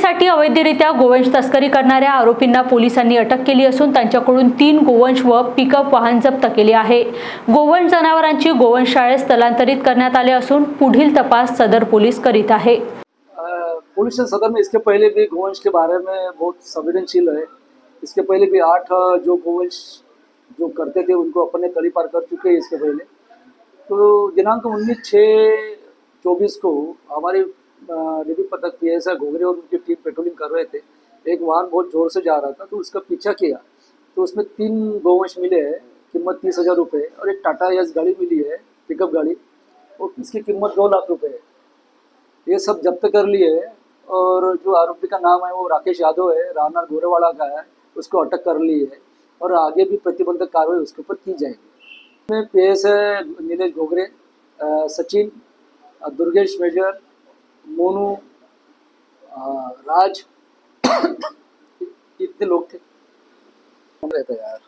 विक्रीसाठी अवैधरित्या गोवंश तस्करी करणाऱ्या आरोपींना पोलिसांनी अटक केली असून त्यांच्याकडून तीन गोवंश व पिकअप वाहन जप्त केले आहे. गोवंश जनावरांची गोवंश शाळेत स्थलांतरित करण्यात आले असून पुढील तपास सदर पोलीस करीत आहे. अ, पुलिस सदर में इसके पहले भी गोवंश के बारे में बहुत संवेदनशील है इसके पहले भी आठ जो गोवंश जो करते थे उनको अपन कड़ी पार कर चुके हैं इसके पहले। तो दिनांक उन्नीस छः चौबीस को हमारे रिव्यू पथक पी एस घोगरे और उनकी टीम पेट्रोलिंग कर रहे थे। एक वाहन बहुत ज़ोर से जा रहा था तो उसका पीछा किया। तो उसमें तीन गोवंश मिले हैं, कीमत तीस हज़ार रुपये और एक टाटा यस गाड़ी मिली है, पिकअप गाड़ी, और इसकी कीमत दो लाख रुपए है। ये सब जब्त कर लिए और जो आरोपी का नाम है वो राकेश यादव है राना गोरेवाड़ा का है, उसको अटक कर ली है, और आगे भी प्रतिबंधक कार्रवाई उसके ऊपर की जाएगी। में पी एस है नीलेश घोगरे सचिन दुर्गेश मेजर मोनू राज कितने लोग थे? रहता यार।